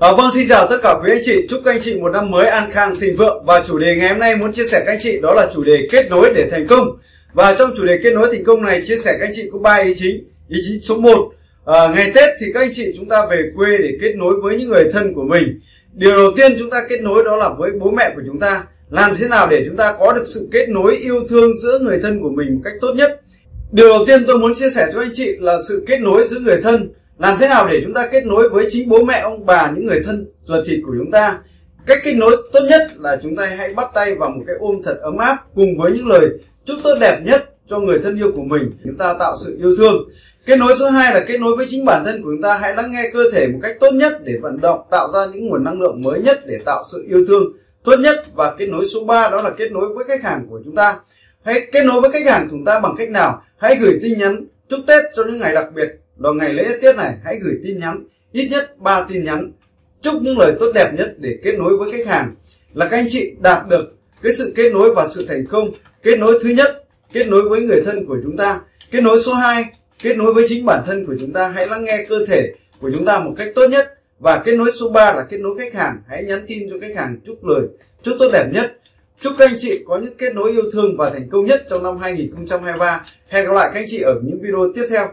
À, vâng xin chào tất cả quý anh chị. Chúc các anh chị một năm mới an khang thịnh vượng. Và chủ đề ngày hôm nay muốn chia sẻ các anh chị đó là chủ đề kết nối để thành công. Và trong chủ đề kết nối thành công này chia sẻ các anh chị có ba ý chính ý chính số 1 à, ờ, ngày Tết thì các anh chị chúng ta về quê để kết nối với những người thân của mình. Điều đầu tiên chúng ta kết nối đó là với bố mẹ của chúng ta. Làm thế nào để chúng ta có được sự kết nối yêu thương giữa người thân của mình một cách tốt nhất? Điều đầu tiên tôi muốn chia sẻ cho anh chị là sự kết nối giữa người thân làm thế nào để chúng ta kết nối với chính bố mẹ, ông bà, những người thân ruột thịt của chúng ta? Cách kết nối tốt nhất là chúng ta hãy bắt tay vào một cái ôm thật ấm áp cùng với những lời chúc tốt đẹp nhất cho người thân yêu của mình. Chúng ta tạo sự yêu thương. Kết nối số 2 là kết nối với chính bản thân của chúng ta. Hãy lắng nghe cơ thể một cách tốt nhất để vận động, tạo ra những nguồn năng lượng mới nhất để tạo sự yêu thương tốt nhất. Và kết nối số 3 đó là kết nối với khách hàng của chúng ta. Hãy kết nối với khách hàng của chúng ta bằng cách nào? Hãy gửi tin nhắn chúc tết cho những ngày đặc biệt vào ngày lễ Tết này, hãy gửi tin nhắn, ít nhất 3 tin nhắn. Chúc những lời tốt đẹp nhất để kết nối với khách hàng. Là các anh chị đạt được cái sự kết nối và sự thành công, kết nối thứ nhất, kết nối với người thân của chúng ta, kết nối số 2 kết nối với chính bản thân của chúng ta. Hãy lắng nghe cơ thể của chúng ta một cách tốt nhất. Và kết nối số 3 là kết nối khách hàng. Hãy nhắn tin cho khách hàng, chúc lời, chúc tốt đẹp nhất. Chúc các anh chị có những kết nối yêu thương và thành công nhất trong năm 2023. Hẹn gặp lại các anh chị ở những video tiếp theo.